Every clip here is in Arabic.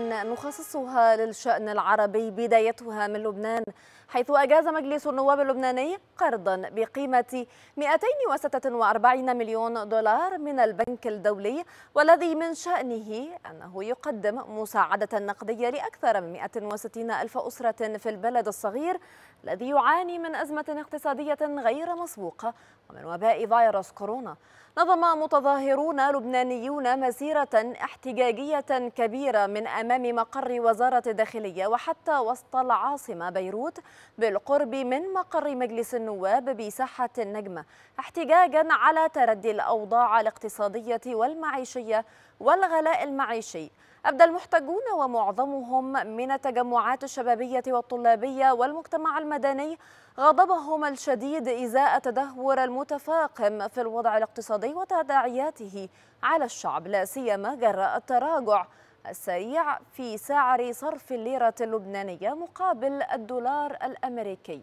نخصصها للشأن العربي بدايتها من لبنان حيث أجاز مجلس النواب اللبناني قرضا بقيمة 246 مليون دولار من البنك الدولي والذي من شأنه أنه يقدم مساعدة نقدية لأكثر من 160 ألف أسرة في البلد الصغير الذي يعاني من أزمة اقتصادية غير مسبوقة ومن وباء فيروس كورونا. نظم متظاهرون لبنانيون مسيرة احتجاجية كبيرة من أمام مقر وزارة الداخلية وحتى وسط العاصمة بيروت بالقرب من مقر مجلس النواب بساحة النجمة احتجاجا على تردي الأوضاع الاقتصادية والمعيشية والغلاء المعيشي. أبدى المحتجون ومعظمهم من التجمعات الشبابية والطلابية والمجتمع المدني غضبهم الشديد إزاء تدهور المتفاقم في الوضع الاقتصادي وتداعياته على الشعب لا سيما جراء التراجع السريع في سعر صرف الليرة اللبنانية مقابل الدولار الأمريكي.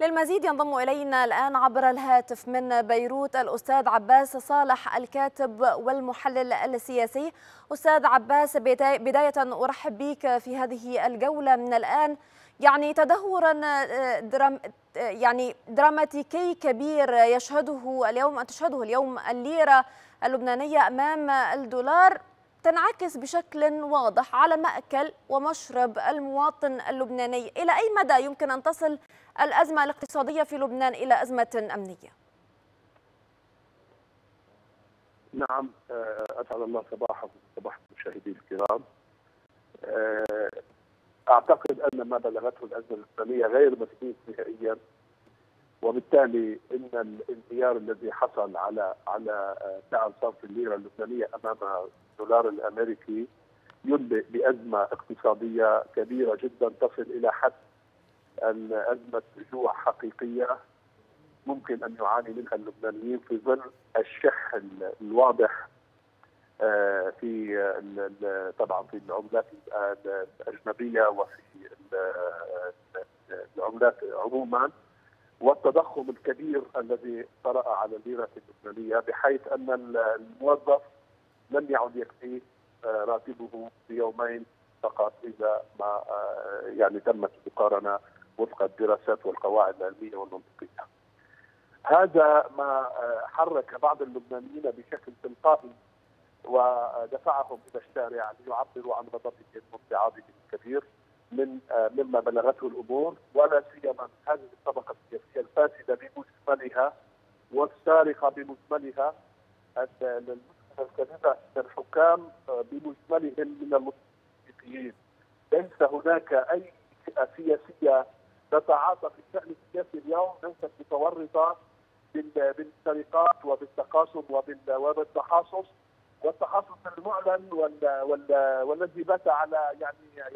للمزيد ينضم إلينا الآن عبر الهاتف من بيروت الأستاذ عباس صالح الكاتب والمحلل السياسي. أستاذ عباس بداية أرحب بك في هذه الجولة من الآن. يعني تدهورا درام يعني دراماتيكي كبير يشهده اليوم تشهده اليوم الليرة اللبنانية أمام الدولار. تنعكس بشكل واضح على مأكل ومشرب المواطن اللبناني إلى أي مدى يمكن أن تصل الأزمة الاقتصادية في لبنان إلى أزمة أمنية؟ نعم أسعد الله صباحكم وصباح المشاهدين الكرام أعتقد أن ما بلغته الأزمة الإسلامية غير مسبوق نهائيا وبالتالي إن الانهيار الذي حصل على على سعر صرف الليرة اللبنانية أمام الدولار الأمريكي ينبئ بأزمة اقتصادية كبيرة جدا تصل إلى حد أن أزمة جوع حقيقية ممكن أن يعاني منها اللبنانيين في ظل الشح الواضح في طبعا في العملات الأجنبية وفي العملات عموما والتضخم الكبير الذي طرأ على الليرة اللبنانية بحيث أن الموظف لم يعد يكفيه راتبه بيومين فقط إذا ما يعني تمت المقارنة وفق الدراسات والقواعد العلمية والمنطقية. هذا ما حرك بعض اللبنانيين بشكل تلقائي ودفعهم إلى الشارع ليعبروا عن غضبهم وابتعادهم الكبير من مما بلغته الأمور ولا سيما هذه الطبقة السياسية الفاسدة بمجملها والسارقة بمجملها الكبيره الحكام بمجملهم من المتفقين ليس هناك أي فئة سياسية تتعاطى في الشأن السياسي اليوم ليست متورطة بالسرقات وبالتقاسم وبالتحاصص والتحصص المعلن والذي بات على يعني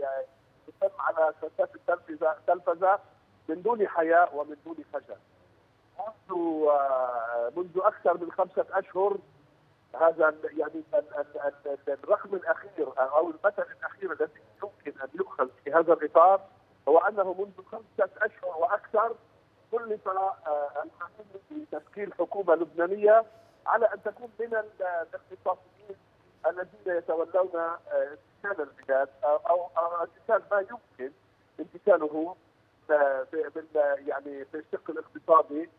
يتم على شاشات التلفزة التلفزة من دون حياء ومن دون خجل. منذ منذ أكثر من خمسة أشهر هذا يعني الرقم الأخير أو المثل الأخير الذي يمكن أن يؤخذ في هذا الإطار هو أنه منذ خمسة أشهر وأكثر كلف القانون بتشكيل حكومة لبنانية على أن تكون من الاختصاصيين الذين يتولون امتثال البلاد أو امتثال ما يمكن امتثاله يعني في الشق الاقتصادي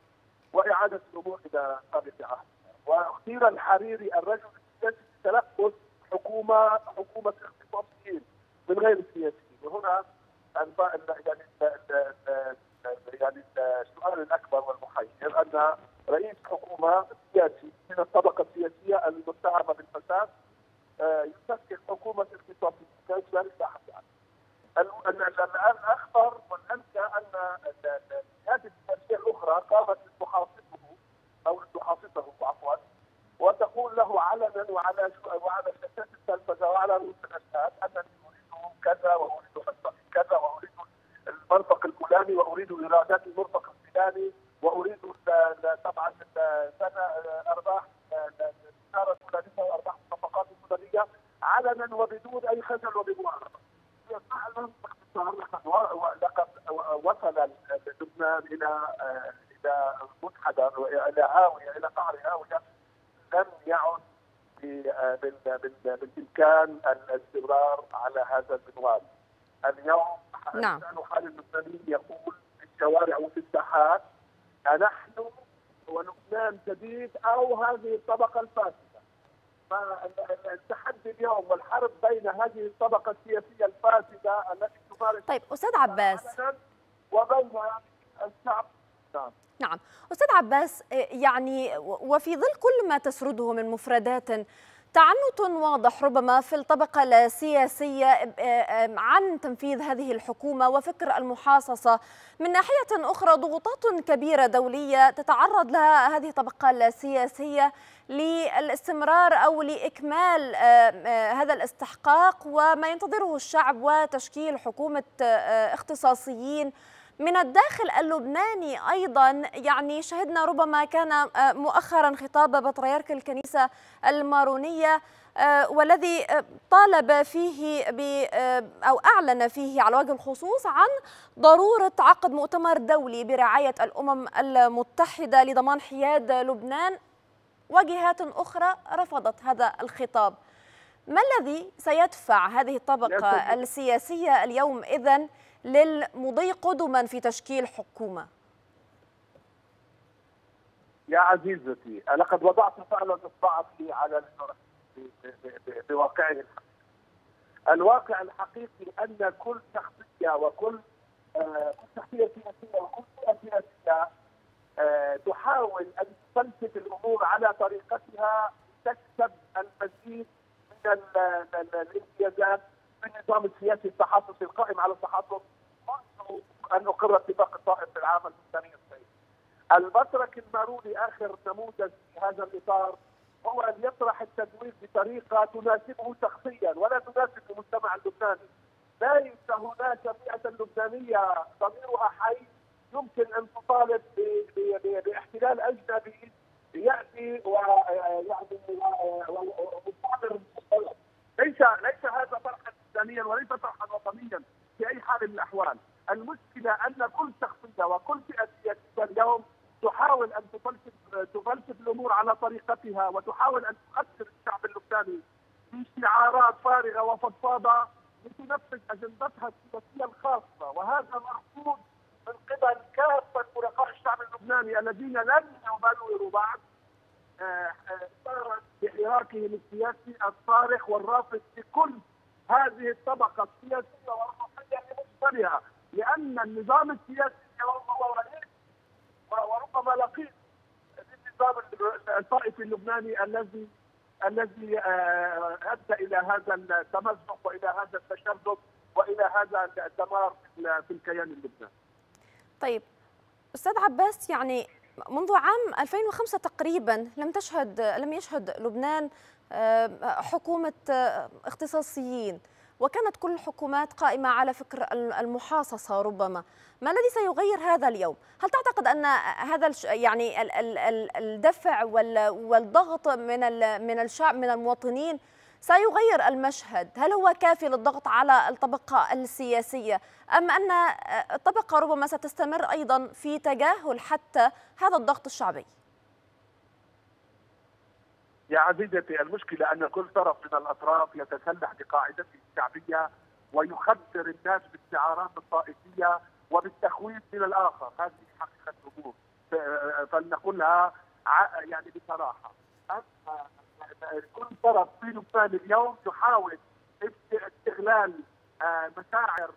وإعادة الأمور إلى سابق عهد. واختير الحريري الرجل السياسي تلقص حكومه حكومة اختصاصيين من غير السياسيين وهنا يعني يعني السؤال الأكبر والمحير أن رئيس حكومة سياسي من الطبقة السياسية المتهمة بالفساد يشكل حكومة اختصاصيه كيف ذلك احد الآن اخطر والانكى أن هذه السياسية الأخرى قامت أو لتحاصصه عفوا وتقول له علنا وعلى وعلى شاشات التلفزه وعلى رؤوس الاشهاد أنني أريد كذا وأريد حصه كذا وأريد المرفق الفلاني وأريد ايرادات المرفق الفلاني وأريد طبعا سنة أرباح التجاره الفلانية وأرباح الصفقات الفلانية علنا وبدون أي خجل وبمعارضه. فعلا لقد وصل لبنان إلى إلى منحدر وإلى هاوية إلى قعر هاوية لم يعد بالإمكان الاستمرار على هذا المنوال. اليوم نعم. حال اللبنانيين يقول في الشوارع وفي الساحات أنحن ولبنان جديد أو هذه الطبقة الفاسدة فالتحدي اليوم والحرب بين هذه الطبقة السياسية الفاسدة التي تمارس طيب أستاذ عباس وبين الشعب نعم. نعم. أستاذ عباس يعني وفي ظل كل ما تسرده من مفردات تعنت واضح ربما في الطبقة السياسية عن تنفيذ هذه الحكومة وفكر المحاصصة. من ناحية أخرى ضغوطات كبيرة دولية تتعرض لها هذه الطبقة السياسية للاستمرار أو لإكمال هذا الاستحقاق وما ينتظره الشعب وتشكيل حكومة اختصاصيين. من الداخل اللبناني أيضا يعني شهدنا ربما كان مؤخرا خطاب بطريرك الكنيسة المارونية والذي طالب فيه ب أو أعلن فيه على وجه الخصوص عن ضرورة عقد مؤتمر دولي برعاية الأمم المتحدة لضمان حياد لبنان وجهات أخرى رفضت هذا الخطاب. ما الذي سيدفع هذه الطبقة السياسية اليوم إذن للمضي قدما في تشكيل حكومة. يا عزيزتي لقد وضعت فعلا اصبعتي على بواقعه الحقيقي الواقع الحقيقي أن كل شخصية وكل آه شخصية سياسية وكل فئه سياسية آه تحاول أن تفلسف الأمور على طريقتها تكسب المزيد من الامتيازات. النظام السياسي التحصصي القائم على التحصص منذ أن أقر اتفاق الطائف في العام 1990 البطرك الماروني آخر نموذج في هذا الإطار هو أن يطرح التدوير بطريقة تناسبه شخصيا ولا تناسب المجتمع اللبناني. ليس هناك فئه لبنانية ضميرها حي يمكن أن تطالب ان كل شخصية وكل فئة سياسيه اليوم تحاول أن تفلسف تفلسف الأمور على طريقتها وتحاول أن تؤثر الشعب اللبناني بشعارات فارغة وفضفاضة لتنفذ أجندتها السياسية الخاصة. وهذا مرفوض من قبل كافة فرقاء الشعب اللبناني الذين لم يبرروا بعد صارت بحراكهم السياسي الصارخ والرافض لكل هذه الطبقة السياسية والروحية بمجملها لأن النظام السياسي هو رئيس وربما لقيط للنظام الطائفي اللبناني الذي الذي أدى إلى هذا التمزق وإلى هذا التشرذم وإلى هذا الدمار في الكيان اللبناني. طيب أستاذ عباس يعني منذ عام 2005 تقريبا لم تشهد لم يشهد لبنان حكومة اختصاصيين وكانت كل الحكومات قائمة على فكر المحاصصة ربما. ما الذي سيغير هذا اليوم؟ هل تعتقد أن هذا يعني الدفع والضغط من من الشعب من المواطنين سيغير المشهد؟ هل هو كافي للضغط على الطبقة السياسية؟ أم أن الطبقة ربما ستستمر أيضا في تجاهل حتى هذا الضغط الشعبي؟ يا عزيزتي المشكلة أن كل طرف من الأطراف يتسلح بقاعدته الشعبية ويخدر الناس بالشعارات الطائفية وبالتخويف من الآخر. هذه حقيقة الأمور. فلنقولها يعني بصراحة. كل طرف في لبنان اليوم يحاول استغلال مشاعر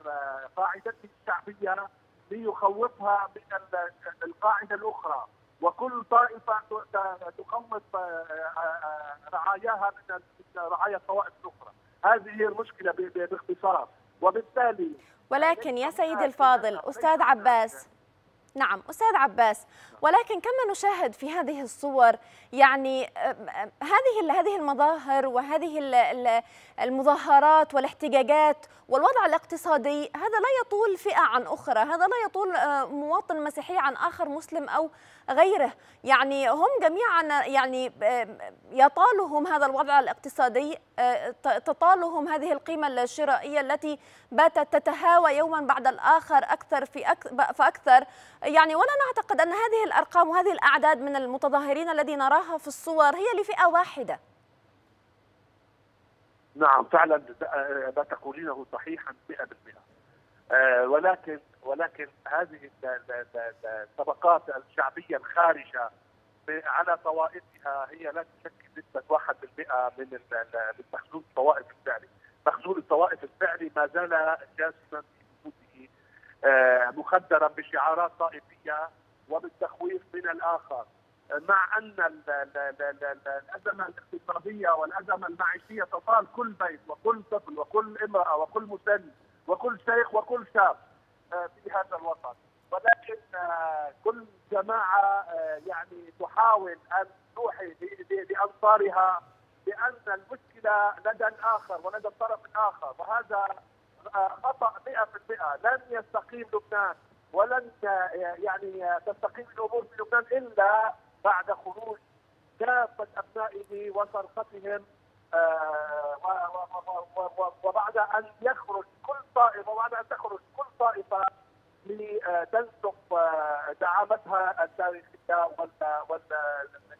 قاعدته الشعبية ليخوفها من القاعدة الأخرى. وكل طائفة تخوف رعاياها من رعايا الطوائف الاخرى هذه هي المشكلة باختصار. وبالتالي ولكن يا سيدي الفاضل أستاذ عباس نعم أستاذ عباس ولكن كما نشاهد في هذه الصور يعني هذه هذه المظاهر وهذه المظاهرات والاحتجاجات والوضع الاقتصادي هذا لا يطول فئة عن أخرى، هذا لا يطول مواطن مسيحي عن آخر مسلم أو غيره. يعني هم جميعا يعني يطالهم هذا الوضع الاقتصادي تطالهم هذه القيمة الشرائية التي باتت تتهاوى يوما بعد الآخر أكثر في فأكثر. يعني ولا نعتقد أن هذه الأرقام وهذه الأعداد من المتظاهرين الذي نراها في الصور هي لفئة واحدة. نعم فعلا ما تقولينه صحيحا 100% ولكن ولكن هذه الطبقات الشعبية الخارجة على طوائفها هي لا تشكل نسبة 1% من من مخزون الطوائف الفعلي، مخزون الطوائف الفعلي ما زال جاسما في وجوده مخدرا بشعارات طائفية وبالتخويف من الآخر، مع أن الأزمة الاقتصادية والأزمة المعيشية تطال كل بيت وكل طفل وكل امرأة وكل مسن وكل شيخ وكل شاب في هذا الوطن. ولكن كل جماعة يعني تحاول أن توحي لانصارها بأن المشكلة لدى الآخر ولدى الطرف الآخر. وهذا خطأ 100% لن يستقيم لبنان ولن يعني تستقيم الأمور في لبنان إلا بعد خروج كافه ابنائه وسرقتهم وبعد أن يخرج كل طائفة وبعد أن تخرج كل طائفة لتنسف دعامتها التاريخية وال وال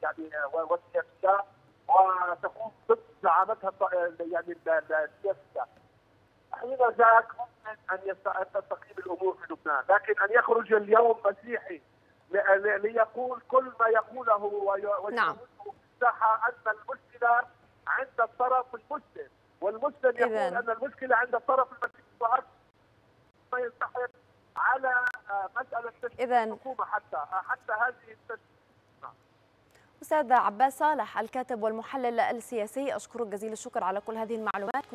يعني والسياسية وتكون ضد دعامتها يعني السياسية. حين ذاك ممكن أن تستقيم الأمور في لبنان، لكن أن يخرج اليوم مسيحي ليقول كل ما يقوله ويقوله نعم. مساحه أن المشكلة عند الطرف المسلم والمسلم يقول. أن المشكلة عند الطرف المسيحي وهذا ما يستحق على مسألة تشكيل إذن. الحكومة حتى حتى هذه التشكيل. أستاذ عباس صالح الكاتب والمحلل السياسي أشكرك جزيل الشكر على كل هذه المعلومات. كنت